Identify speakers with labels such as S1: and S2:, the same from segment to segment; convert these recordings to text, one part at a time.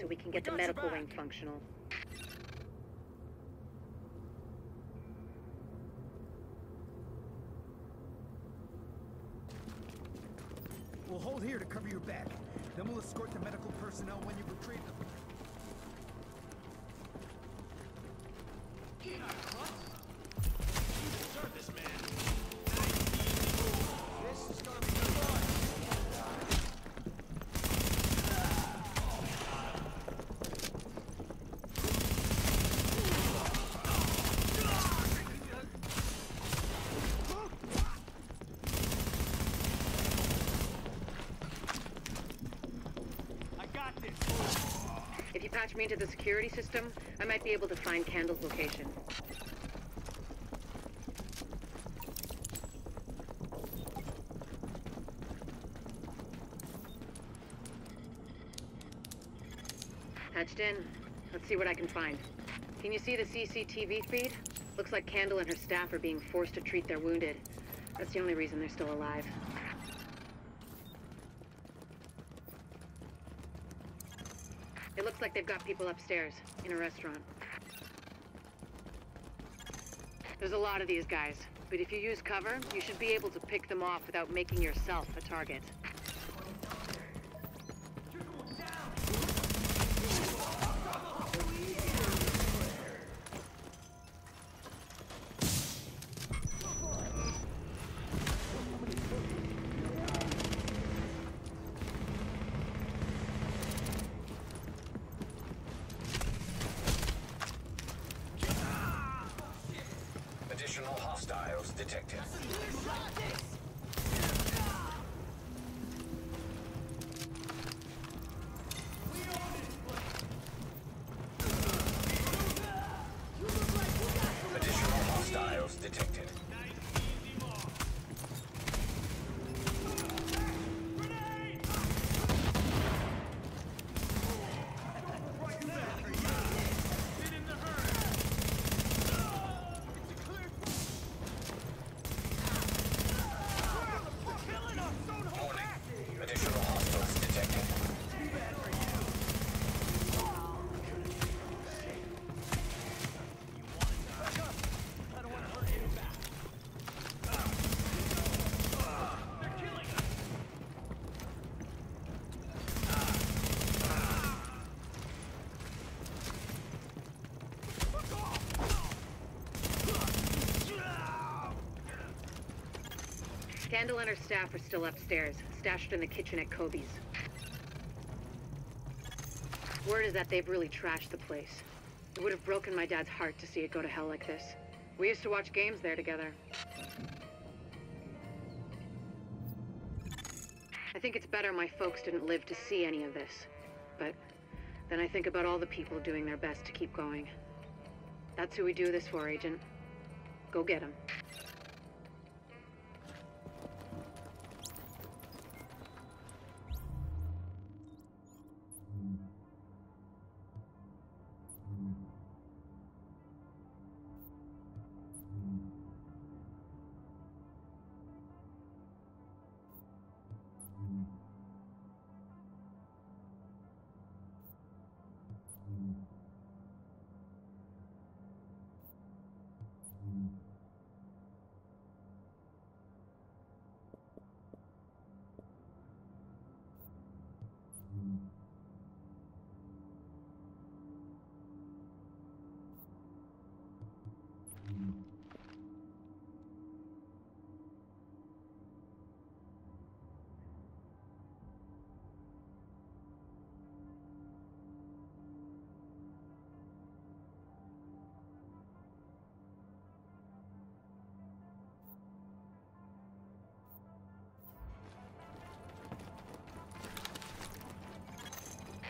S1: so we can get the medical wing functional.
S2: We'll hold here to cover your back. Then we'll escort the medical personnel when you retrieve them.
S1: Patch me into the security system, I might be able to find Kandel's location. Patched in. Let's see what I can find. Can you see the CCTV feed? Looks like Kandel and her staff are being forced to treat their wounded. That's the only reason they're still alive. It looks like they've got people upstairs, in a restaurant. There's a lot of these guys, but if you use cover, you should be able to pick them off without making yourself a target.
S3: Hostiles detected. Additional hostiles detected. Warning. Additional hostiles detected.
S1: Kandel and her staff are still upstairs, stashed in the kitchen at Kobe's. Word is that they've really trashed the place. It would have broken my dad's heart to see it go to hell like this. We used to watch games there together. I think it's better my folks didn't live to see any of this. But then I think about all the people doing their best to keep going. That's who we do this for, Agent. Go get them.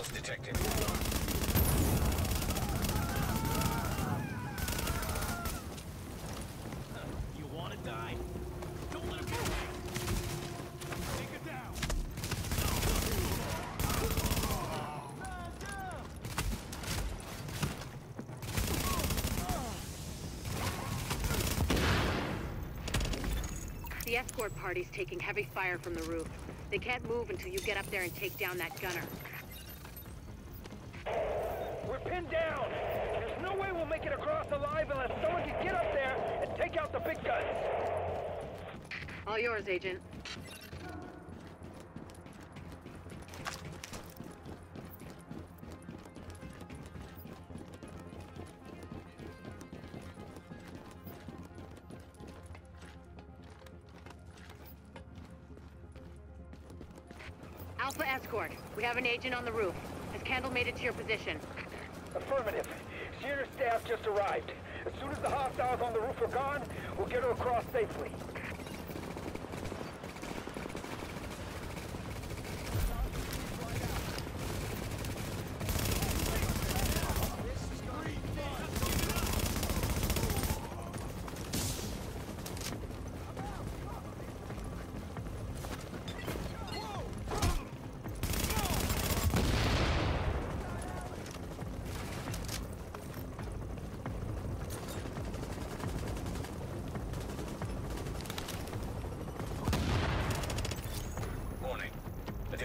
S3: Hostiles detected.
S2: You wanna die? Don't let him get away! Take it down!
S1: The escort party's taking heavy fire from the roof. They can't move until you get up there and take down that gunner.
S4: We're pinned down. There's no way we'll make it across alive unless someone can get up there and take out the big guns.
S1: All yours, Agent. Alpha Escort, we have an agent on the roof. Has Kandel made it to your position?
S4: Affirmative. Senior staff just arrived. As soon as the hostiles on the roof are gone, we'll get her across safely.